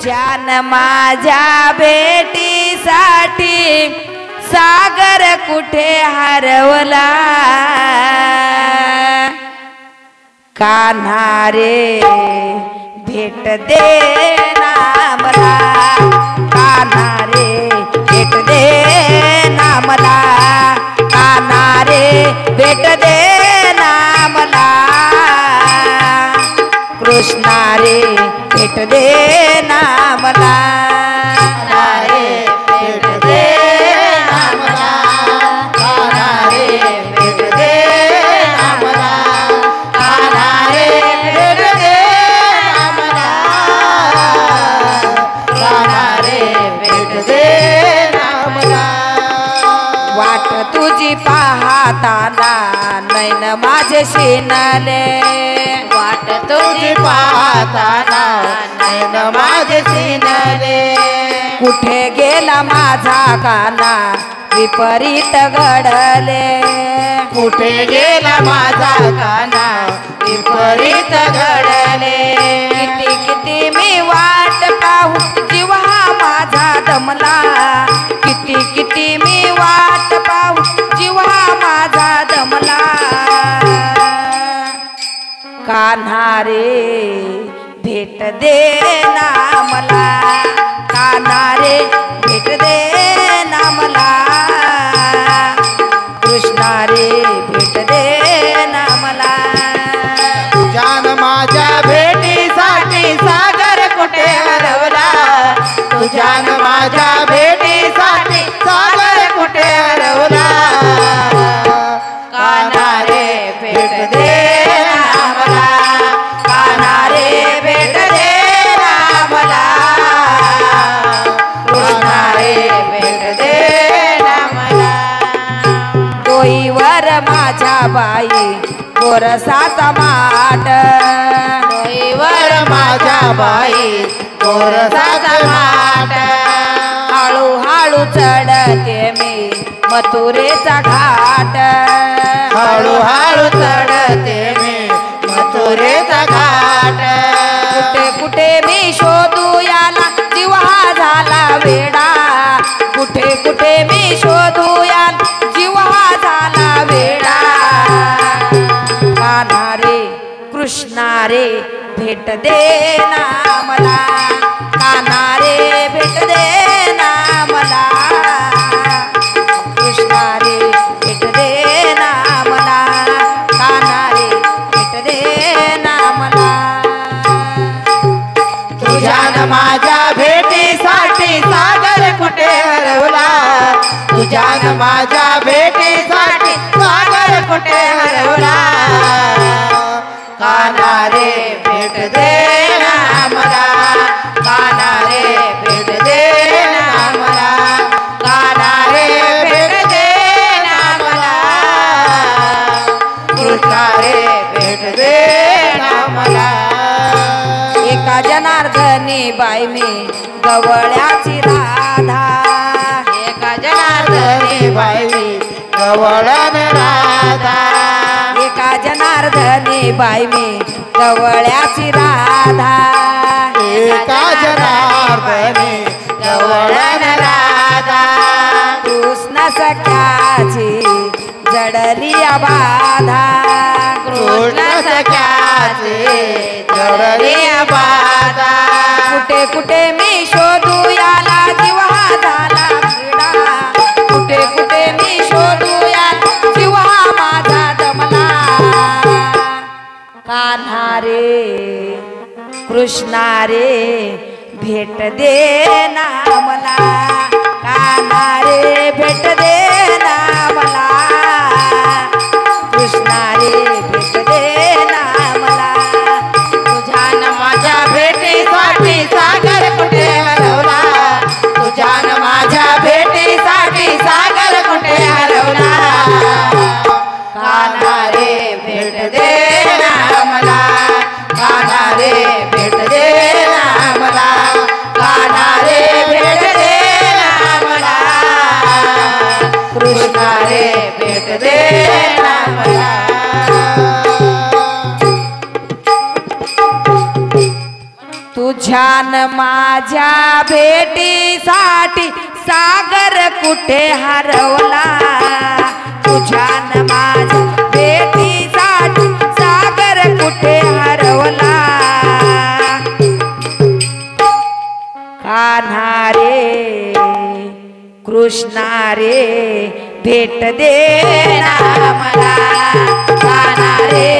तुझ्यान माझ्या भेटीसाठी सागर कुठे हरवला? कान्हा रे भेट दे ना मला कान्हा रे भेट दे ना मला कान्हा रे भेट दे ना मला कृष्णा रे भेट दे तुझी पाहताना नैन माझे शिनले. वाट तुझी पाहताना नैन माझे सिनले कुठे गेला माझा काना? विपरीत घडले. कुठे गेला माझा काना? विपरीत घडले. किती किती मी वाट पाहू जीव हा माझा दमला. किती किती मी कान्हा रे भेट दे ना मला कान्हा रे भेट दे ना मला कृष्णा रे भेट दे ना मला तुझ्यान माझ्या भेटीसाठी सागर कुठे हरवला? तुझ्यान माझ्या भेटीसाठी सागर कुठे हरवला? कान्हा रे भेट दे गोरसाचा माट वर माझ्या बाई गोरसाचा माट हळूहळू चढते मी मथुरेचा घाट. हळूहळू चढते मी कृष्णा रे भेट दे ना मला कानारे रे भेट दे ना मला कृष्णा रे भेट दे ना मला भेट दे ना मला माझ्या भेटीसाठी सागर कुठे हरवला? तुझ्यान माझ्या भेट भेट दे ना मला रे भेट दे ना मला कान्हा रे भेट दे ना मला कृष्णा रे भेट दे ना मला एका जनार्दनी बाई मी गवळ्याची राधा. एका जनार्दनी बाई गवळण राधा. जनार्दनी बाई मी गवळ्याची राधा. एका जनार्दनी गवळण राधा. कृष्ण सख्याची जडली बाधा कृष्ण सख्याचे जडले बाधा कुठे कुठे कान्हा रे कृष्णा रे भेट दे ना मला. कान्हा रे भेट दे ना रे भेट दे रामला मला रे भेट दे रामला कृष्णा रे भेट दे ना तुझ्यान माझ्या भेटीसाठी सागर कुठे हरवला? तुझ्यान माझ्या कृष्णा रे भेट दे ना मला. रे